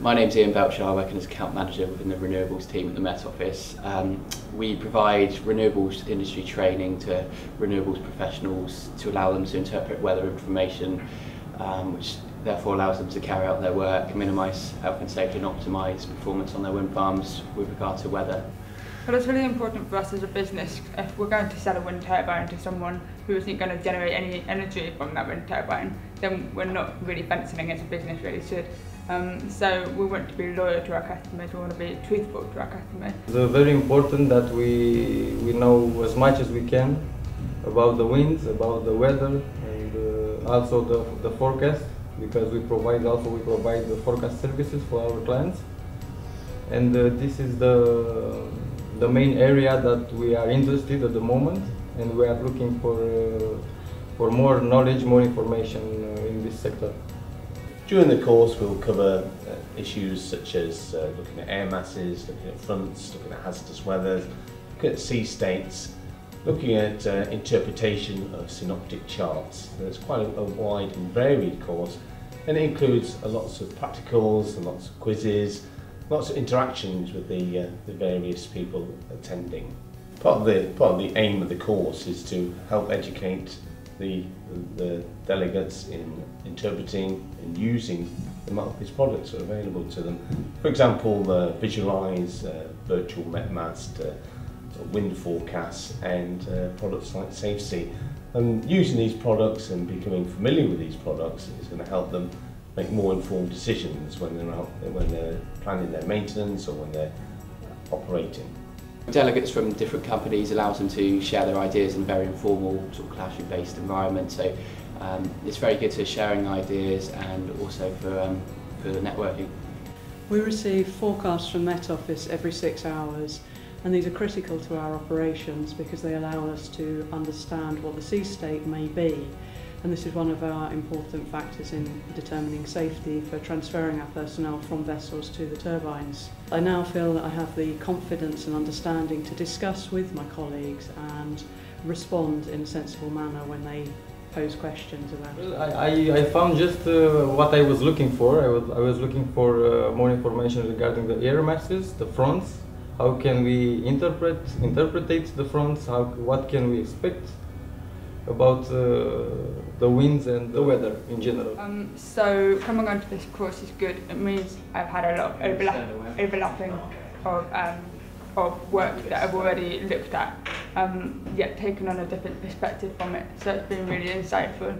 My name's Ian Belcher, I work as account manager within the renewables team at the Met Office. Um, we provide renewables industry training to renewables professionals to allow them to interpret weather information, um, which therefore allows them to carry out their work, minimise health and safety and optimise performance on their wind farms with regard to weather. Well, it's really important for us as a business if we're going to sell a wind turbine to someone who isn't going to generate any energy from that wind turbine, then we're not really fencing as a business really should. Um, so we want to be loyal to our customers, we want to be truthful to our customers. It's very important that we, we know as much as we can about the winds, about the weather and uh, also the, the forecast because we provide also we provide the forecast services for our clients and uh, this is the the main area that we are interested at the moment and we are looking for uh, for more knowledge more information uh, in this sector during the course we'll cover uh, issues such as uh, looking at air masses looking at fronts looking at hazardous weather looking at sea states looking at uh, interpretation of synoptic charts It's quite a, a wide and varied course and it includes a lots of practicals and lots of quizzes lots of interactions with the, uh, the various people attending. Part of, the, part of the aim of the course is to help educate the, the delegates in interpreting and using the Marketplace products that are available to them. For example, the visualize uh, virtual MetMast, wind forecasts and uh, products like SafeSea. And using these products and becoming familiar with these products is going to help them make more informed decisions when they're out, when they're planning their maintenance or when they're operating. Delegates from different companies allows them to share their ideas in a very informal, sort of classroom-based environment. So um, it's very good for sharing ideas and also for, um, for networking. We receive forecasts from Met Office every six hours and these are critical to our operations because they allow us to understand what the sea state may be and this is one of our important factors in determining safety for transferring our personnel from vessels to the turbines. I now feel that I have the confidence and understanding to discuss with my colleagues and respond in a sensible manner when they pose questions about well, I, I, found just uh, what I was looking for. I was, I was looking for uh, more information regarding the air masses, the fronts, how can we interpret, interpretate the fronts, how, what can we expect about uh, the winds and the weather in general. Um, so coming onto this course is good. It means I've had a lot of overlap, overlapping of, um, of work that I've already looked at, um, yet taken on a different perspective from it. So it's been really insightful.